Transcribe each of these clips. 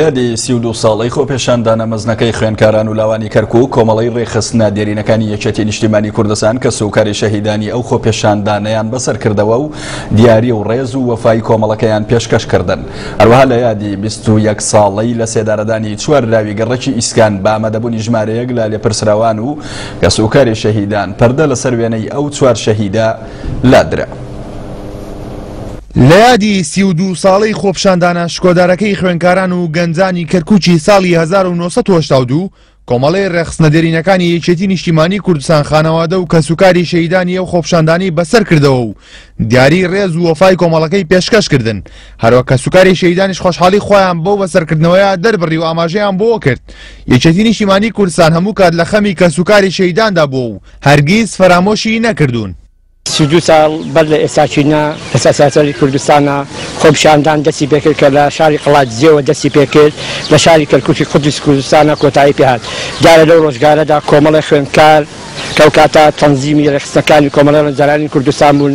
بە یادی سی و دوو ساڵەی خۆپێشاندانە مەزنەکەی خوێنکاران و لاوانی کەرکووک کۆمەڵەی ڕێکخستنە دێرینەکانی یەکێتی نیشتیمانی کوردستان کەس و کاری شەهیدانی ئەو خۆپێشاندانەیان بەسەر کردەوە و دیاری و ڕێز و وەفای کۆمەڵەکەیان پێشکەش کردن هەروەها لە یادی بیست و یەک ساڵەی لە سێدارەدانی چوار لاوی گەڕەکی ئیسکان بە ئامادەبوونی ژمارەیەک لە لێپرسراوان و کەس و کاری شەهیدان پەردە لەسەر وێنەی ئەو چوار شەهیدە لادرا. لە یادی سی و دوو ساڵەی خۆپشاندانە شکۆدارەکەی خوێندکاران و گەنجانی کەرکوکی ساڵی هەزار و نۆ سەد و هەشتا و دوو، کۆمەڵەی ڕێخستنە دێرینەکانی یەکێتی نیشتیمانی کوردستان خانەوادە و کەسوکاری شەهیدانی ئەو خۆپشاندانەی بەسەر کردەوە و دیاری ڕێز و وەفای کۆمەڵەکەی پێشکەش کردن، هەروەک کەسوکاری شەهیدانیش خۆشحاڵی خۆیان بەو بەسەرکردنەوەیە دەربڕی و ئاماژەیان بۆوە کرد، یەکێتی نیشتیمانی کوردستان هەموو کات لە خەمی کەسوکاری شەهیداندا بووە و هەرگیز فەرامۆشی نەکردوون. سی و دوو ساڵ بەر لە ئێستا کینا ئێستا سەرتەری کوردستانە، خۆپیشاندان دەستی پێکرد کە لە شاری قەڵادزێوە دەستی پێکرد، لە شاری کەرکوکی قودسی کوردستانە کۆتایی پێهات. دیارە لەو ڕۆژگارەدا کۆمەڵێ خوێندکار کە ئەو کاتە تەنزیمی ڕێکخستنەکانی کۆمەڵی ڕەنجدارانی کوردستان بوون،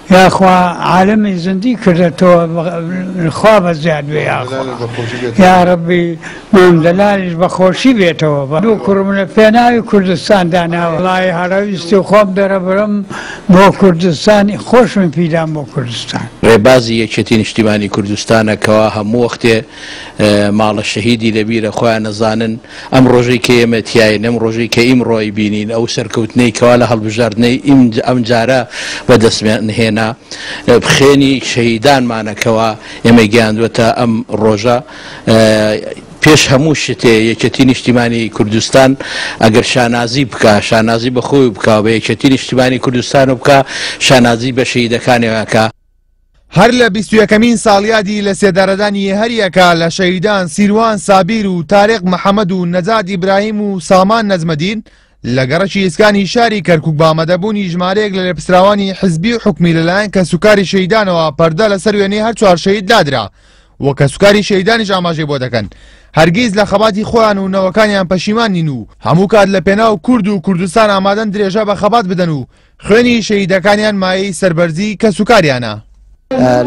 یاخوا عالەمی زندی کردە تۆوە خوا بە زیاد بێ یاخوا یاڕبی مام دەلالیش بە خۆشی بێتەوە بە دوو کوڕم لە پێناوی کوردستان داناوە لای هەرەویستی و خۆم دەرەبرم بۆ کوردستانی خۆشم پیدام بۆ کوردستان ڕێبازی یەکێتی نیشتیمانی کوردستانە کەوا هەموو وەختێ ماڵە شەهیدی لەبیرە خۆیان نەزانن ئەم ڕۆژەی کە ئێمە تیاین، ئەم ڕۆژەی کە ئیمڕۆ ئەیبینین، ئەو سەرکەوتنەی کەوا لە هەڵبژاردنەی ئەمجارە بەدەستمان هێنا، خوێنی شەهیدانمانە کەوا ئێمەی گەیاندووەتە ئەم ڕۆژە. پێش هەموو شتێ یەکێتی نیشتیمانی کوردستان ئەگەر شانازی بکا، شانازی بە خۆی بکا و بە یەکێتی نیشتیمانی کوردستان و بکا، شانازی بە شەهیدەکانیەوە کا. هەر لە بیست و یەکەمین ساڵیادی لەسێدارەدانی هەریەکە لە شەهیدان سیروان سابیر و تارق محەمەد و نەجات ئیبراهیم و سامان نەجمەدین لە گەڕەکی ئیسکانی شاری کەرکوک بامەدەبوونی ژمارەیەک لە لێپرسراوانی حزبی و حکومی لەلایەن کەسوکاری شەهیدانەوە پەردە لەسەر وێنەی هەر چوار شەهید دادرا و کەسوکاری شەهیدانیش ئاماژەی بۆ دەکەن هەرگیز لە خەباتی خۆیان و نەوەکانیان پەشیمان نین و هەموو کات لە پێناو کورد و کوردستان ئامادەن درێژە بە خەبات بدەن و خوێنی شەهیدەکانیان مایەی سەربەرزی کەسوکاریانە.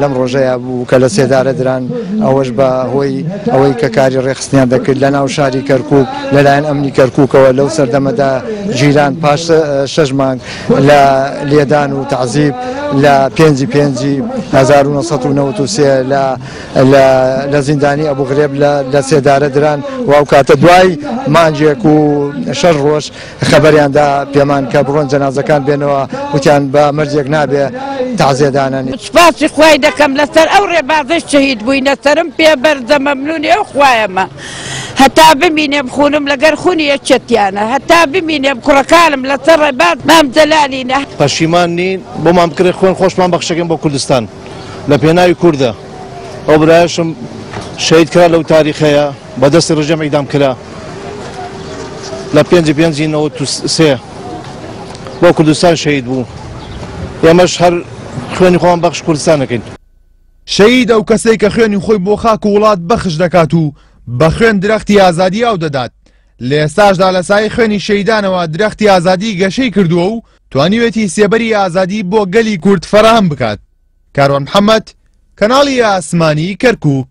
لەم ڕۆژەیە بوو کە لە سێدارە دران ئەوەش بە هۆی ئەوەی کە کاری ڕێخستنیان دەکرد لە ناو شاری کەرکک لەلایەن ئەمنی کەرککەوە لەو سەردەمەدا جیران پاش شش مانگ لە لێدان و تعزیب لە پێنجی پێنجی 1993 لە زیندانی ئەبوو غرێب لە سێدارە دران واو کاتە دوای مانجێک و شەر ڕۆژ خەبەریان دا پێمان کە بڕۆن جەنازەکان بێنەوە وتیان بە مەرجێک نابێ تازێ دانەن. سوپاسی خوای دەکەم لەسەر ئەو ڕێبازەی شەهید بووینە سەرم پێ بەرزە مەمنونی ئەو خوایەمە هەتا بمینێم خونم لەگەر خونی یەکێتیانە هەتا بمینێم کوڕەکانم لەسەر ڕێباز مام جەلالینە. پەشیمان نین بۆمان بکرێ خوێن خۆشمان بەخشەکەین بۆ کوردستان لە پێناوی کوردە ئەو برایشم شەهید کرا لەو تاریخەیە بە دەستی ڕژێم ئیدام کرا. لە پێنج پێنج نەوەت و سێ بۆ کوردستان شەید بوو ئێمەش هەر خوێنی خۆم بەخش کوردستانەکەین شەید ئەو کەسێک کە خوێنی خۆی بۆ خاک و وڵات بەخش دەکات و بە خوێن درەختی ئازادی ئاو دەدات لە ئێستاشدا لە سای خوێنی شەیدانەوە درەختی ئازادی گەشەی کردووە و توانیوێتی سێبەری ئازادی بۆ گەلی کورد فەرهەم بکات کاروان محەمەد، کەناڵی ئاسمانی کەرکووک.